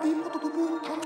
旅元部短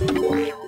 Música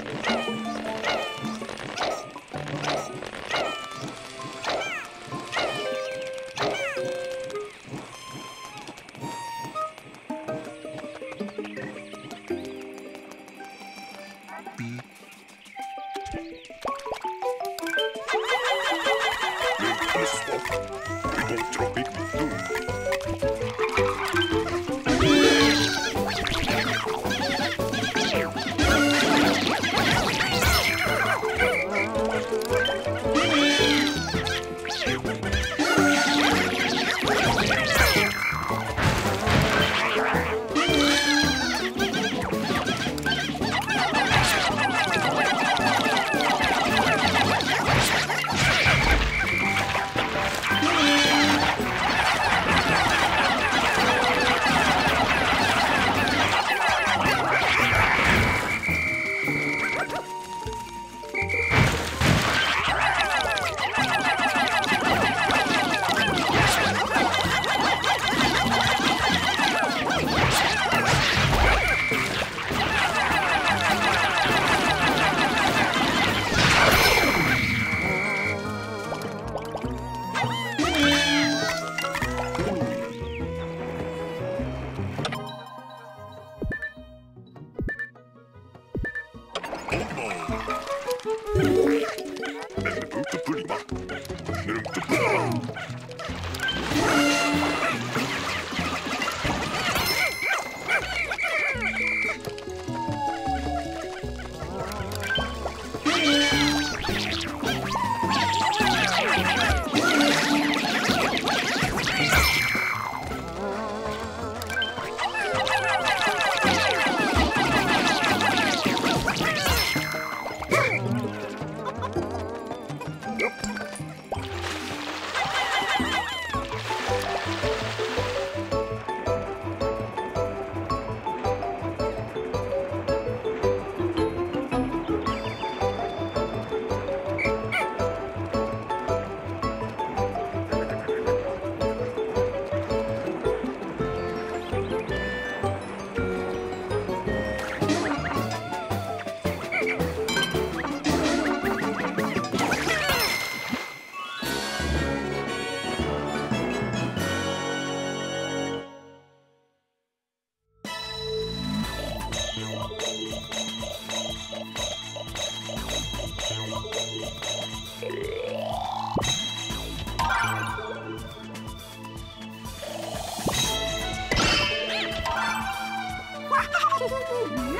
Mm-hmm.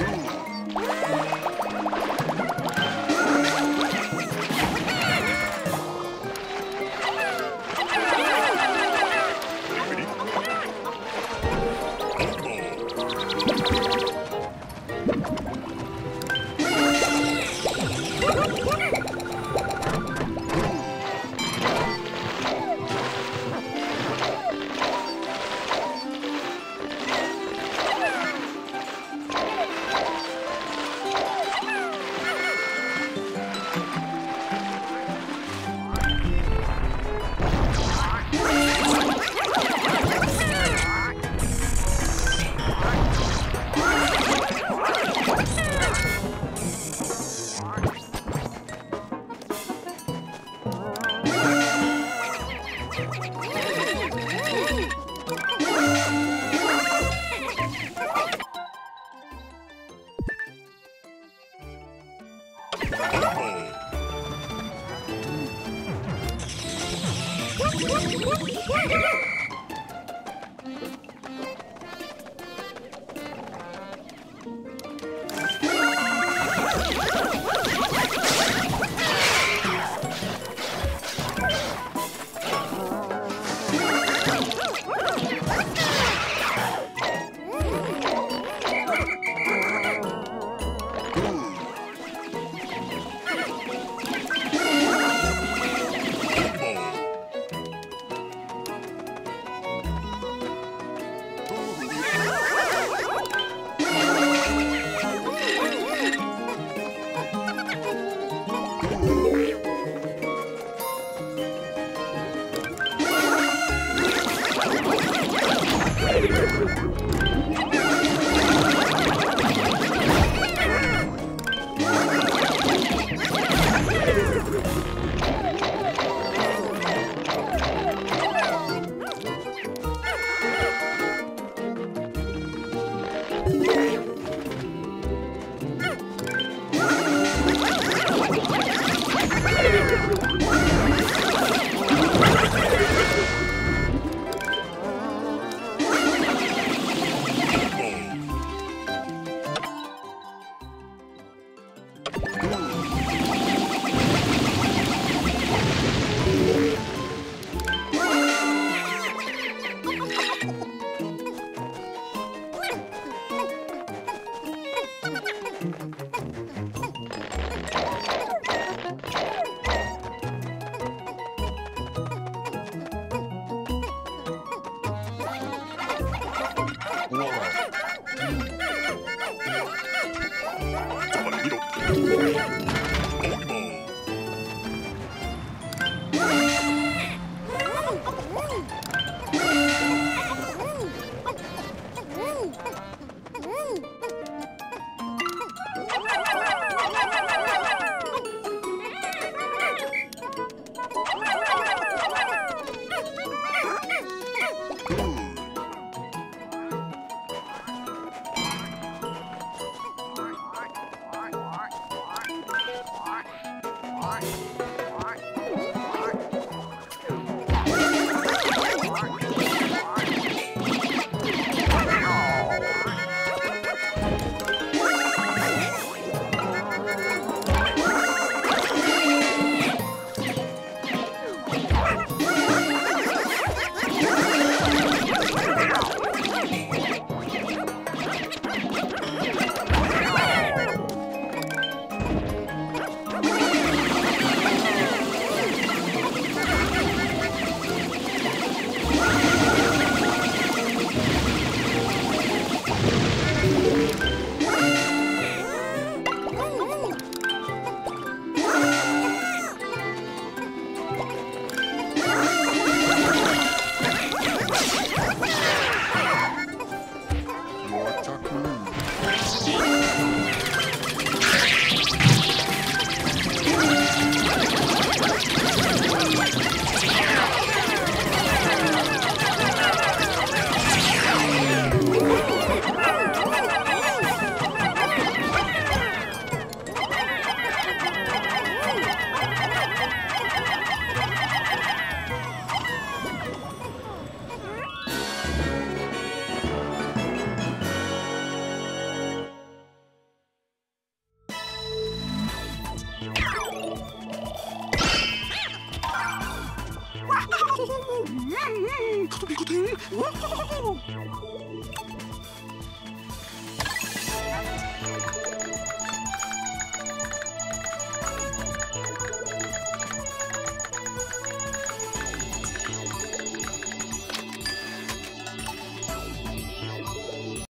Ooh. Mm-hmm.